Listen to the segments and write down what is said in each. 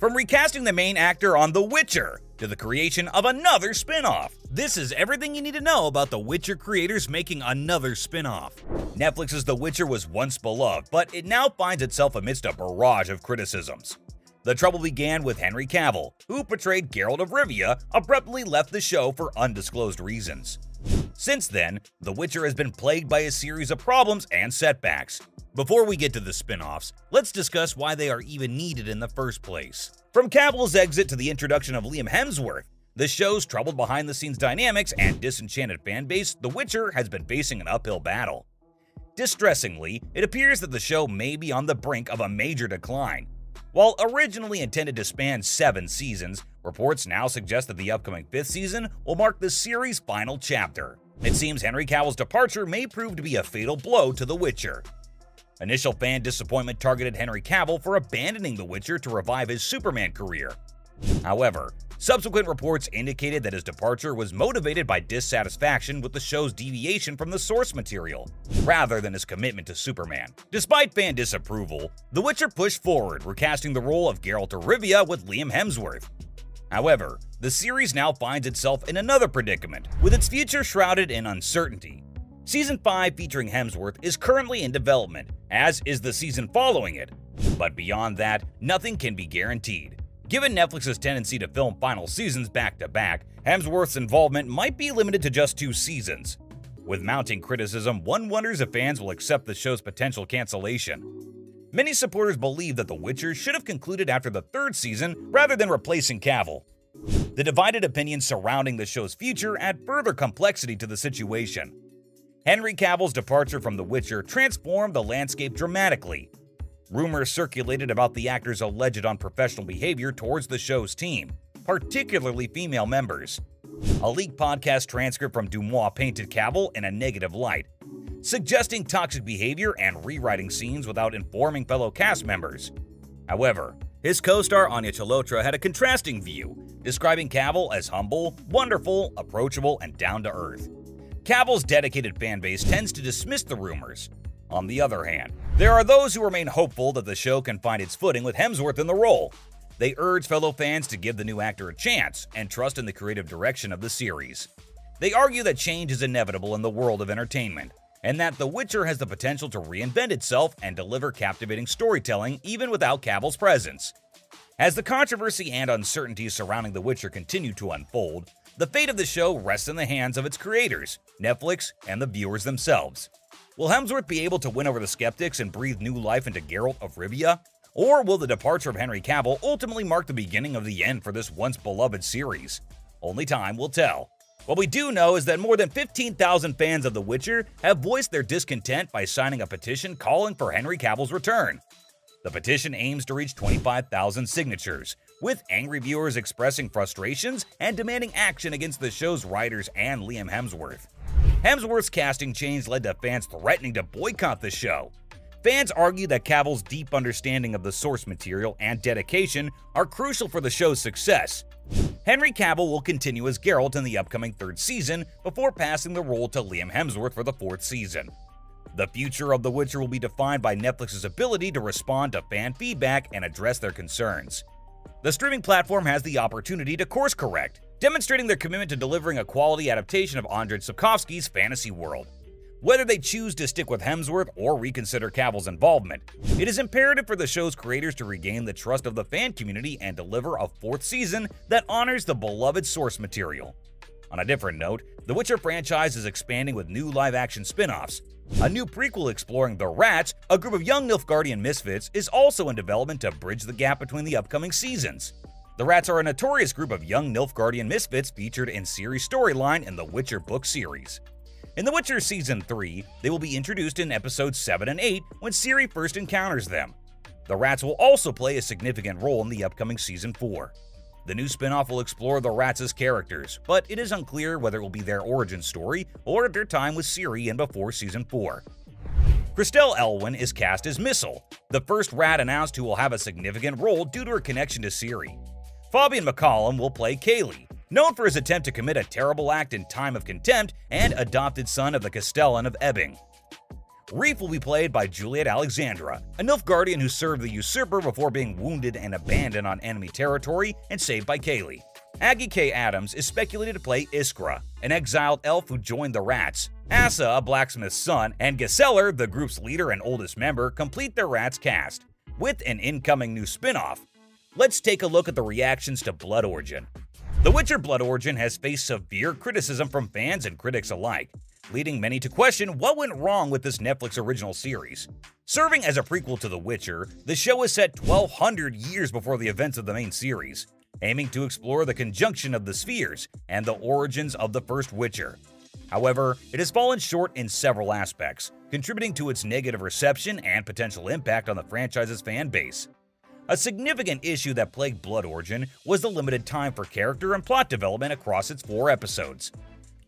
From recasting the main actor on The Witcher to the creation of another spin-off. This is everything you need to know about The Witcher creators making another spin-off. Netflix's The Witcher was once beloved, but it now finds itself amidst a barrage of criticisms. The trouble began with Henry Cavill, who portrayed Geralt of Rivia, abruptly left the show for undisclosed reasons. Since then, The Witcher has been plagued by a series of problems and setbacks. Before we get to the spin-offs, let's discuss why they are even needed in the first place. From Cavill's exit to the introduction of Liam Hemsworth, the show's troubled behind-the-scenes dynamics and disenchanted fanbase, The Witcher has been facing an uphill battle. Distressingly, it appears that the show may be on the brink of a major decline, while originally intended to span seven seasons, reports now suggest that the upcoming fifth season will mark the series' final chapter. It seems Henry Cavill's departure may prove to be a fatal blow to The Witcher. Initial fan disappointment targeted Henry Cavill for abandoning The Witcher to revive his Superman career. However, subsequent reports indicated that his departure was motivated by dissatisfaction with the show's deviation from the source material, rather than his commitment to Superman. Despite fan disapproval, The Witcher pushed forward, recasting the role of Geralt of Rivia with Liam Hemsworth. However, the series now finds itself in another predicament, with its future shrouded in uncertainty. Season 5 featuring Hemsworth is currently in development, as is the season following it, but beyond that, nothing can be guaranteed. Given Netflix's tendency to film final seasons back to back, Hemsworth's involvement might be limited to just two seasons. With mounting criticism, one wonders if fans will accept the show's potential cancellation. Many supporters believe that The Witcher should have concluded after the third season rather than replacing Cavill. The divided opinions surrounding the show's future add further complexity to the situation. Henry Cavill's departure from The Witcher transformed the landscape dramatically, Rumors circulated about the actor's alleged unprofessional behavior towards the show's team, particularly female members. A leaked podcast transcript from DeuxMoi painted Cavill in a negative light, suggesting toxic behavior and rewriting scenes without informing fellow cast members. However, his co-star Anya Chalotra had a contrasting view, describing Cavill as humble, wonderful, approachable, and down-to-earth. Cavill's dedicated fanbase tends to dismiss the rumors, on the other hand, there are those who remain hopeful that the show can find its footing with Hemsworth in the role. They urge fellow fans to give the new actor a chance and trust in the creative direction of the series. They argue that change is inevitable in the world of entertainment, and that The Witcher has the potential to reinvent itself and deliver captivating storytelling even without Cavill's presence. As the controversy and uncertainties surrounding The Witcher continue to unfold, the fate of the show rests in the hands of its creators, Netflix, and the viewers themselves. Will Hemsworth be able to win over the skeptics and breathe new life into Geralt of Rivia? Or will the departure of Henry Cavill ultimately mark the beginning of the end for this once beloved series? Only time will tell. What we do know is that more than 15,000 fans of The Witcher have voiced their discontent by signing a petition calling for Henry Cavill's return. The petition aims to reach 25,000 signatures, with angry viewers expressing frustrations and demanding action against the show's writers and Liam Hemsworth. Hemsworth's casting change led to fans threatening to boycott the show. Fans argue that Cavill's deep understanding of the source material and dedication are crucial for the show's success. Henry Cavill will continue as Geralt in the upcoming third season before passing the role to Liam Hemsworth for the fourth season. The future of The Witcher will be defined by Netflix's ability to respond to fan feedback and address their concerns. The streaming platform has the opportunity to course correct, demonstrating their commitment to delivering a quality adaptation of Andrzej Sapkowski's fantasy world. Whether they choose to stick with Hemsworth or reconsider Cavill's involvement, it is imperative for the show's creators to regain the trust of the fan community and deliver a fourth season that honors the beloved source material. On a different note, the Witcher franchise is expanding with new live-action spin-offs. A new prequel exploring the Rats, a group of young Nilfgaardian misfits, is also in development to bridge the gap between the upcoming seasons. The Rats are a notorious group of young Nilfgaardian misfits featured in series storyline in the Witcher book series. In The Witcher Season 3, they will be introduced in episodes 7 and 8 when Ciri first encounters them. The Rats will also play a significant role in the upcoming Season 4. The new spin-off will explore the Rats' characters, but it is unclear whether it will be their origin story or their time with Ciri and before Season 4. Christelle Elwin is cast as Mistle, the first rat announced who will have a significant role due to her connection to Ciri. Fabian McCallum will play Kayleigh, known for his attempt to commit a terrible act in Time of Contempt and adopted son of the Castellan of Ebbing. Reef will be played by Juliette Alexandra, a Nilfgaardian who served the usurper before being wounded and abandoned on enemy territory and saved by Kayleigh. Aggy K. Adams is speculated to play Iskra, an exiled elf who joined the Rats. Asa, a blacksmith's son, and Giselher, the group's leader and oldest member, complete their Rats cast. With an incoming new spin-off, let's take a look at the reactions to Blood Origin. The Witcher Blood Origin has faced severe criticism from fans and critics alike, leading many to question what went wrong with this Netflix original series. Serving as a prequel to The Witcher, the show is set 1200 years before the events of the main series, aiming to explore the conjunction of the spheres and the origins of the first Witcher. However, it has fallen short in several aspects, contributing to its negative reception and potential impact on the franchise's fan base. A significant issue that plagued Blood Origin was the limited time for character and plot development across its four episodes.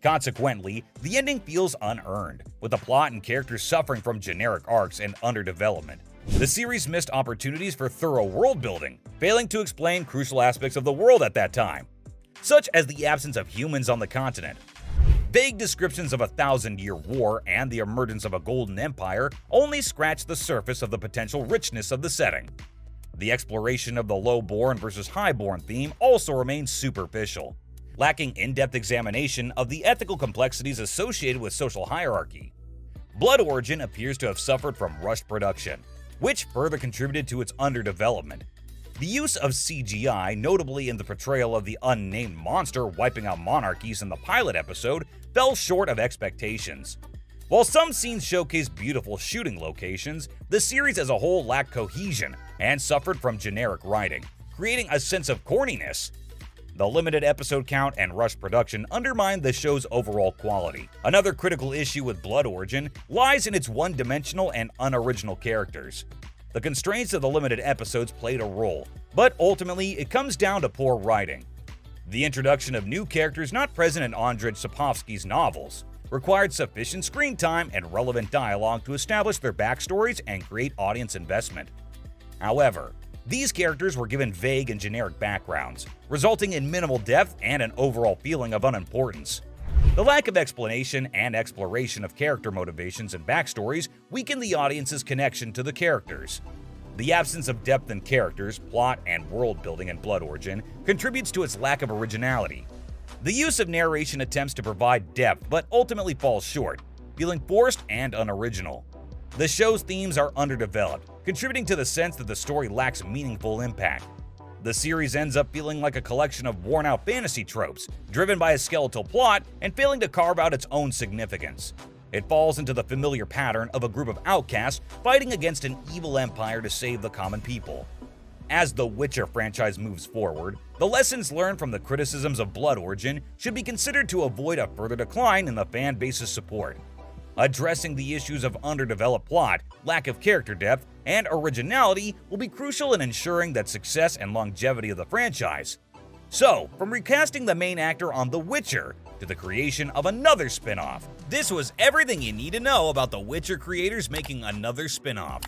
Consequently, the ending feels unearned, with the plot and characters suffering from generic arcs and underdevelopment. The series missed opportunities for thorough world building, failing to explain crucial aspects of the world at that time, such as the absence of humans on the continent. Vague descriptions of a thousand-year war and the emergence of a golden empire only scratch the surface of the potential richness of the setting. The exploration of the low-born versus high-born theme also remains superficial, lacking in-depth examination of the ethical complexities associated with social hierarchy. Blood Origin appears to have suffered from rushed production, which further contributed to its underdevelopment. The use of CGI, notably in the portrayal of the unnamed monster wiping out monarchies in the pilot episode, fell short of expectations. While some scenes showcase beautiful shooting locations, the series as a whole lacked cohesion and suffered from generic writing, creating a sense of corniness. The limited episode count and rush production undermined the show's overall quality. Another critical issue with Blood Origin lies in its one-dimensional and unoriginal characters. The constraints of the limited episodes played a role, but ultimately it comes down to poor writing. The introduction of new characters not present in Andrzej Sapkowski's novels required sufficient screen time and relevant dialogue to establish their backstories and create audience investment. However, these characters were given vague and generic backgrounds, resulting in minimal depth and an overall feeling of unimportance. The lack of explanation and exploration of character motivations and backstories weakened the audience's connection to the characters. The absence of depth in characters, plot, and world building in Blood Origin contributes to its lack of originality. The use of narration attempts to provide depth but ultimately falls short, feeling forced and unoriginal. The show's themes are underdeveloped, contributing to the sense that the story lacks meaningful impact. The series ends up feeling like a collection of worn-out fantasy tropes, driven by a skeletal plot and failing to carve out its own significance. It falls into the familiar pattern of a group of outcasts fighting against an evil empire to save the common people. As the Witcher franchise moves forward, the lessons learned from the criticisms of Blood Origin should be considered to avoid a further decline in the fan base's support. Addressing the issues of underdeveloped plot, lack of character depth, and originality will be crucial in ensuring that success and longevity of the franchise. So, from recasting the main actor on The Witcher to the creation of another spin-off, this was everything you need to know about The Witcher creators making another spin-off.